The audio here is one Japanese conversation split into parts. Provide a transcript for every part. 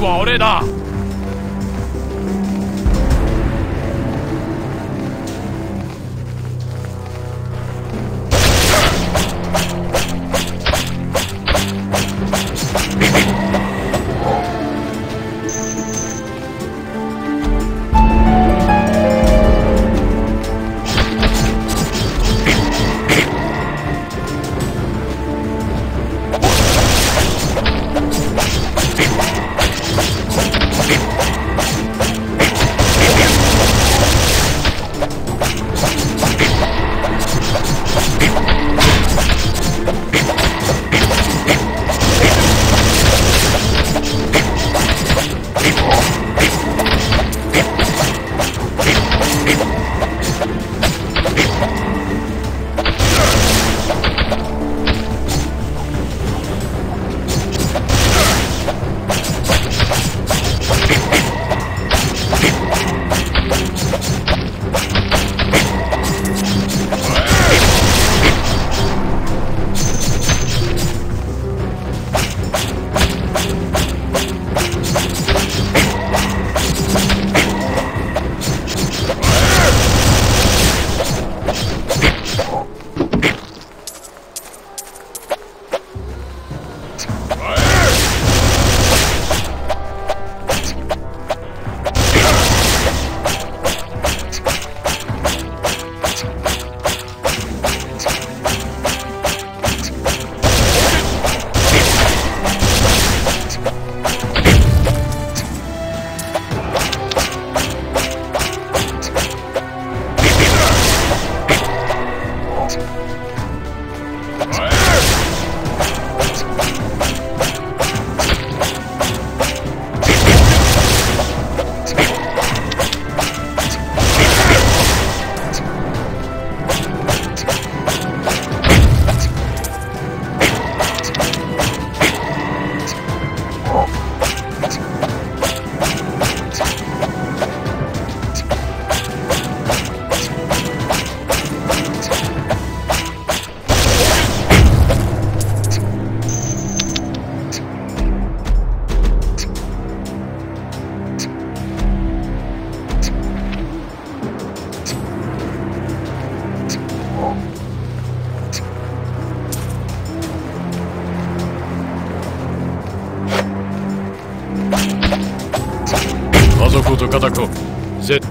は俺だ。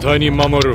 絶対に守る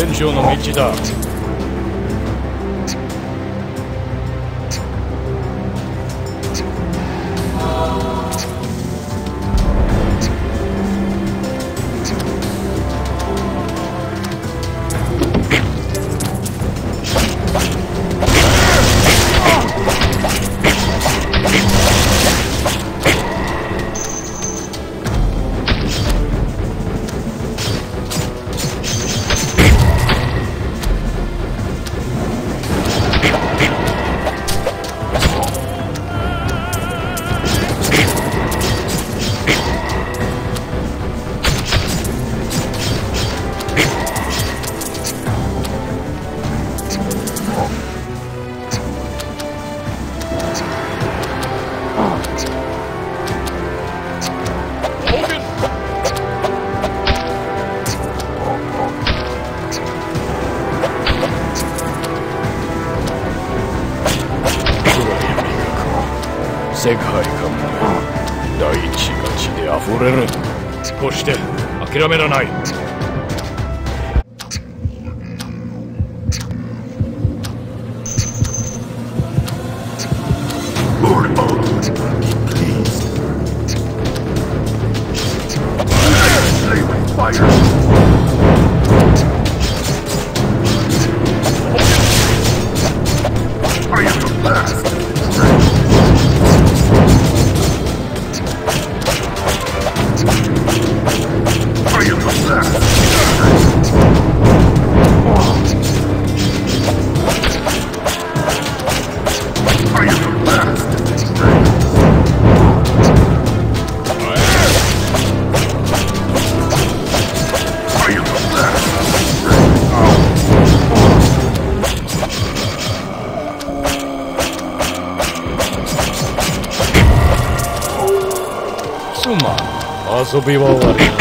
戦場の道だ。世界が燃え大地が血で溢れる。こうして諦めらない。ま遊びは終わり。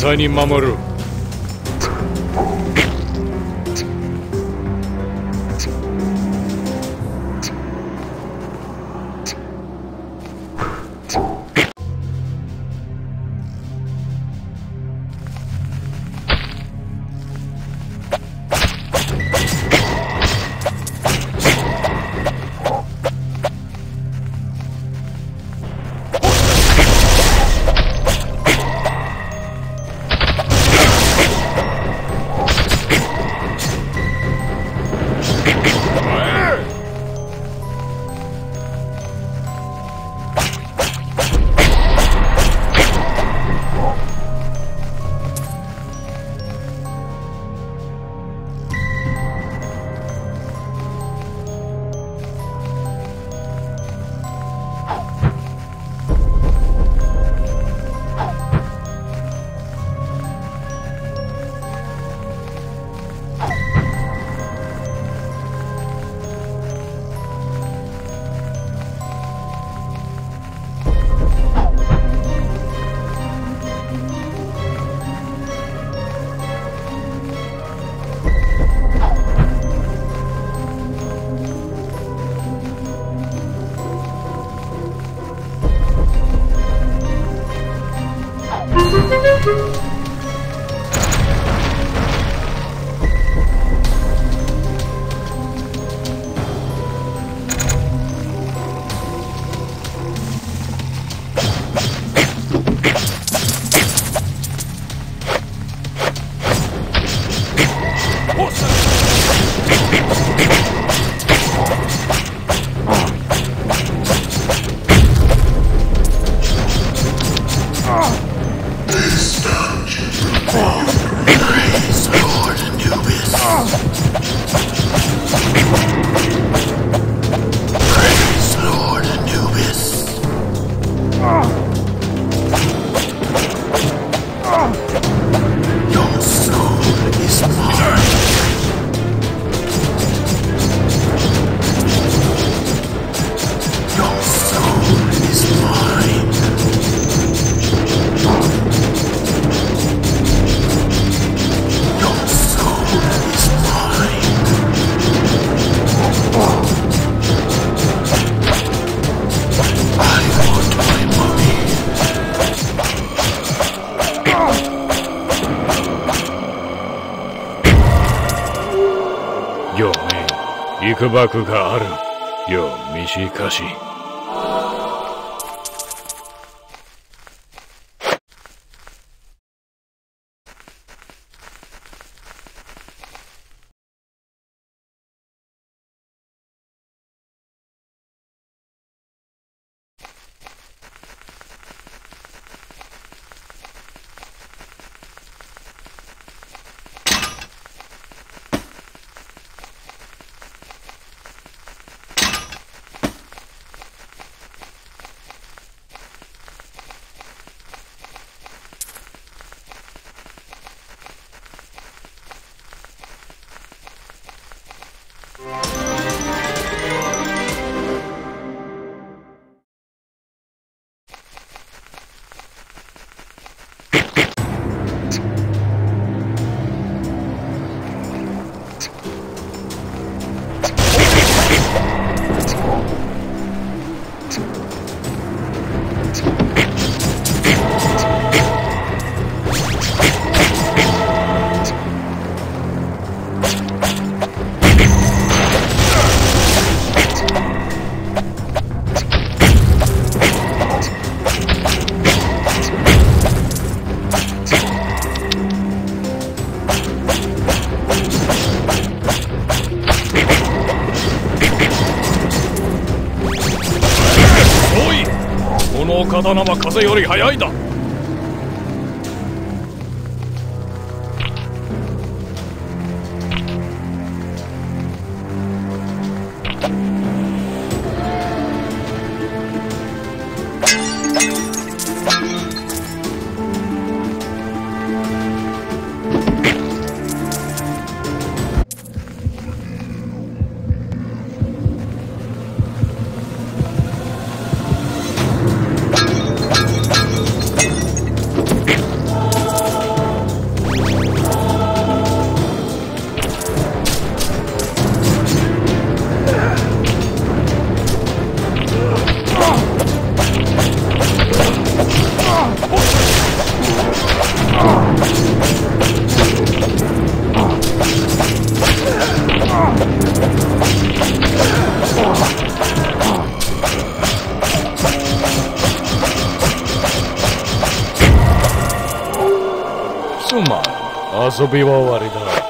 絶対に守る爆この刀は風より速いだ。すまん遊びは終わりだ。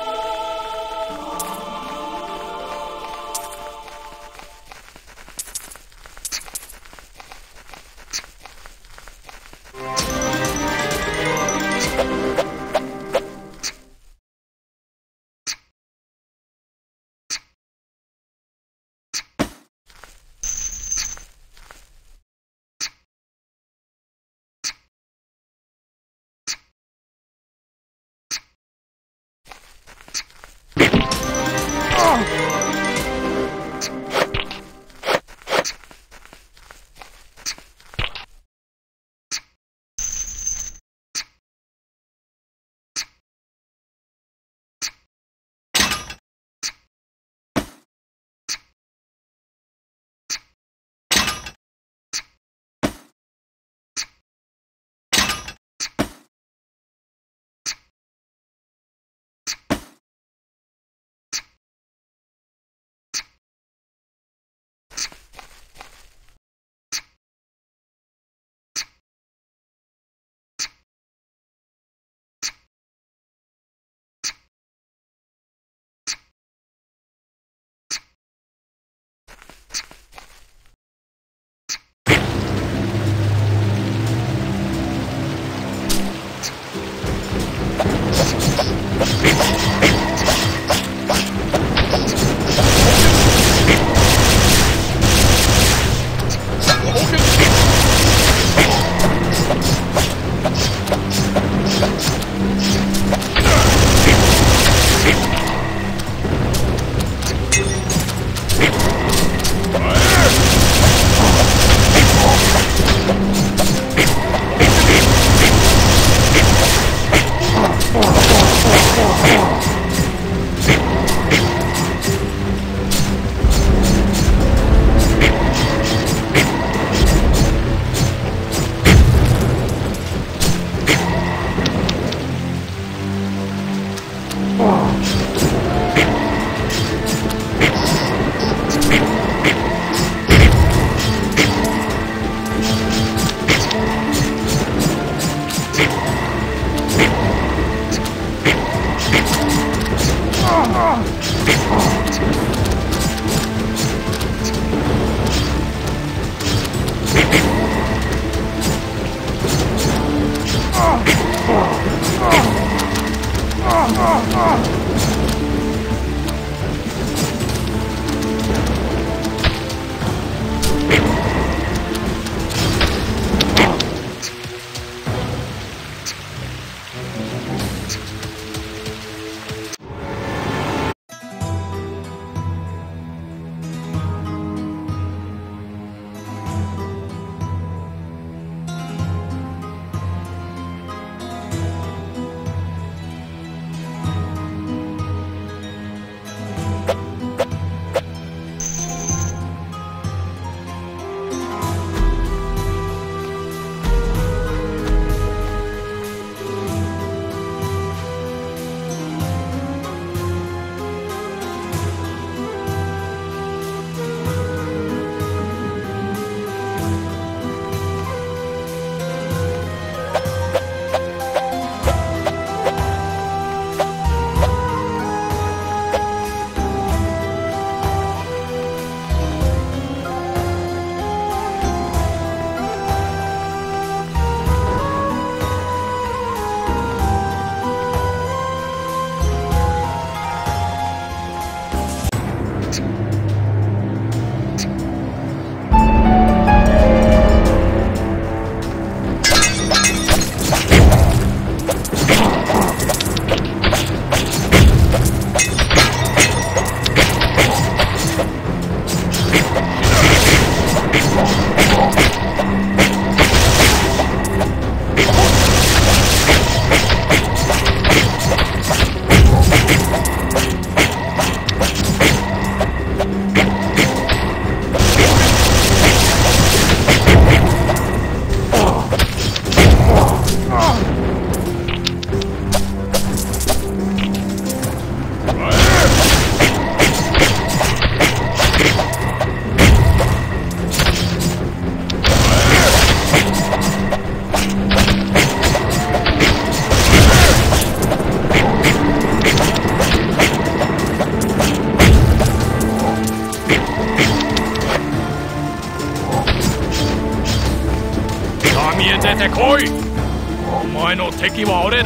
敵は俺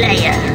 Slayer.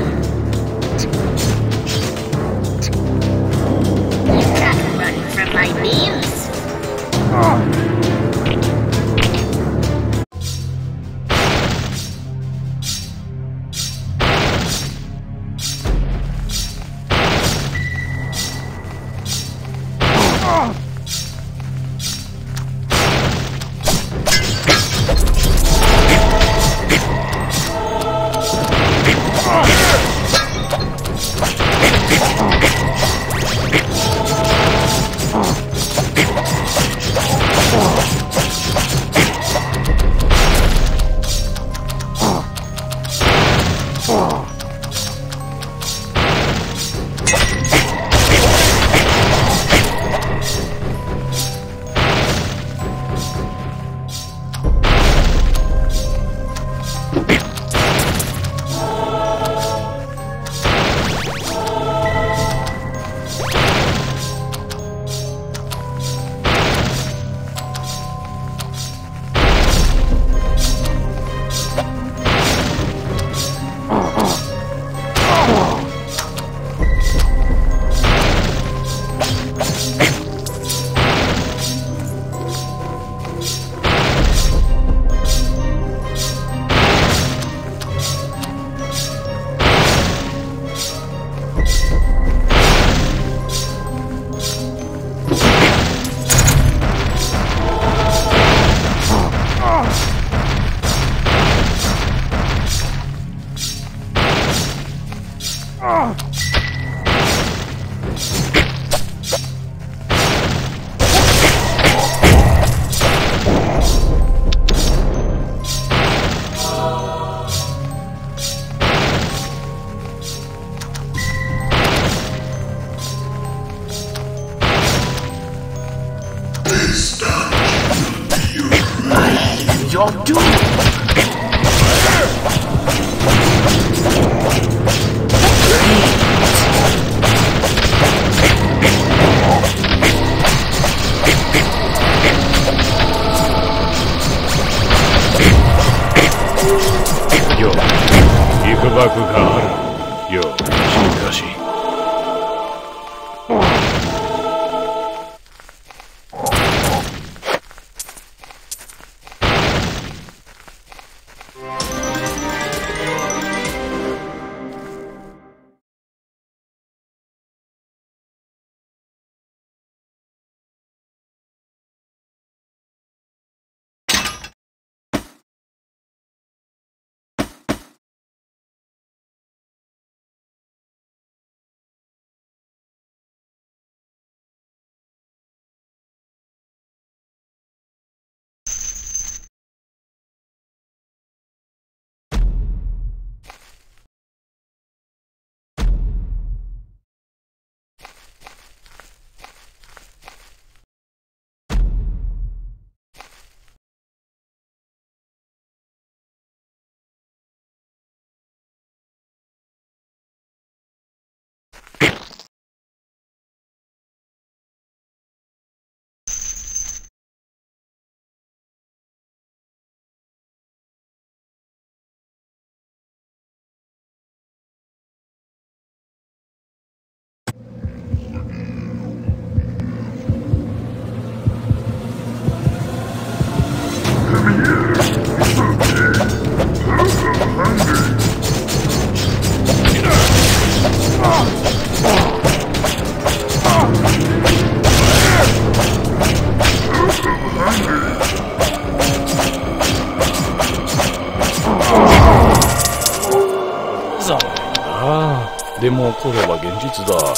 だ。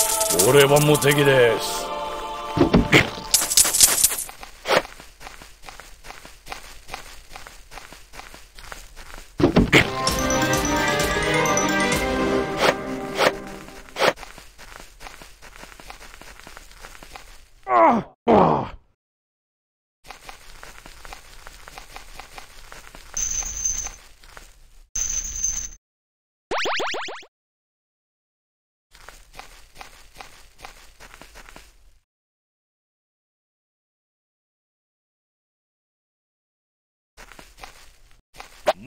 俺は無敵です。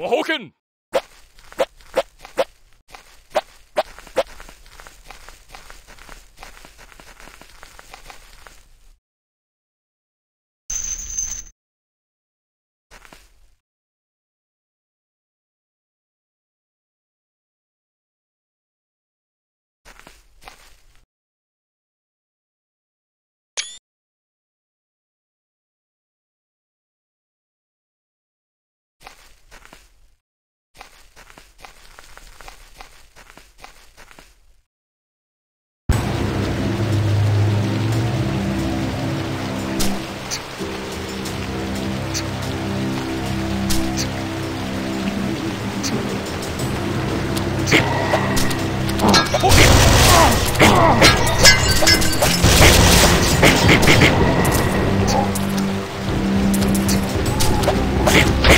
Morgan!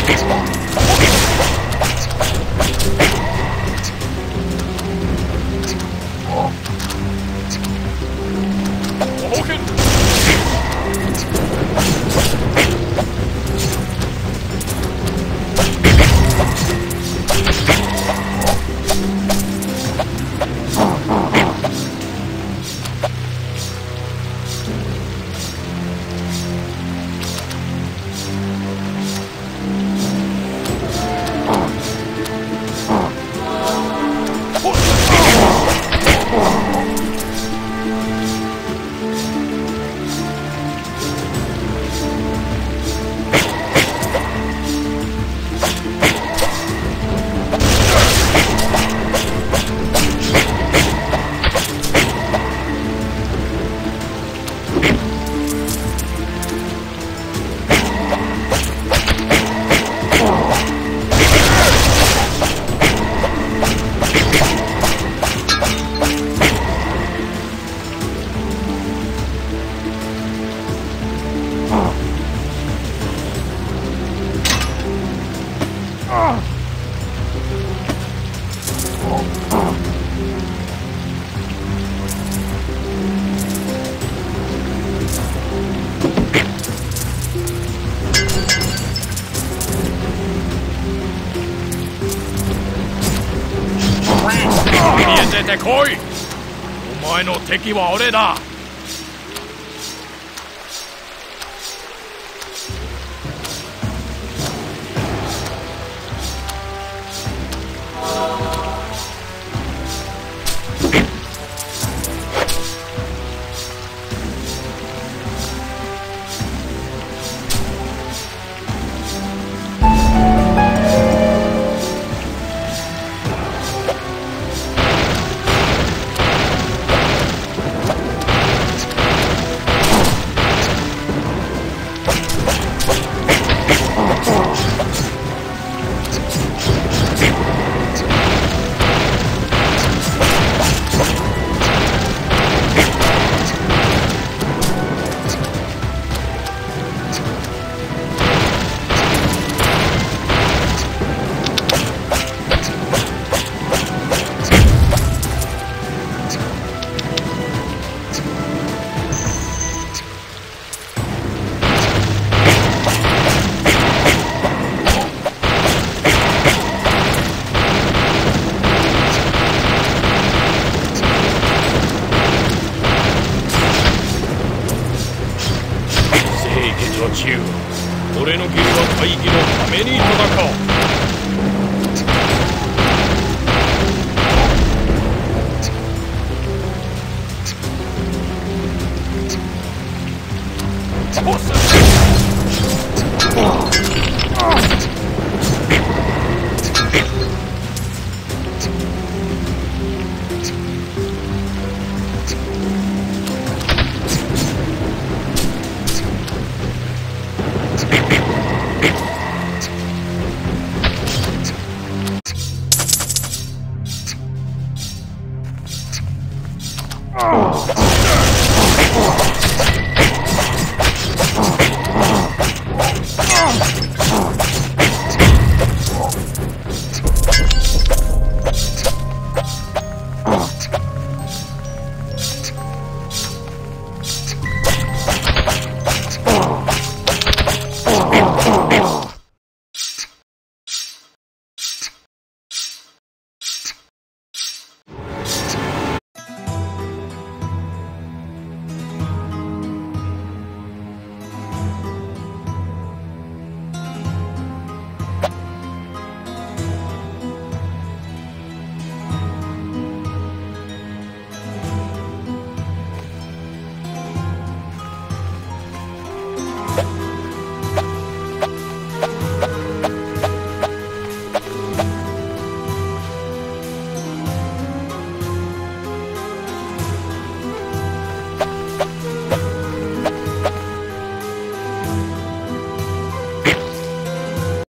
this one. 敵は俺だ。Oh!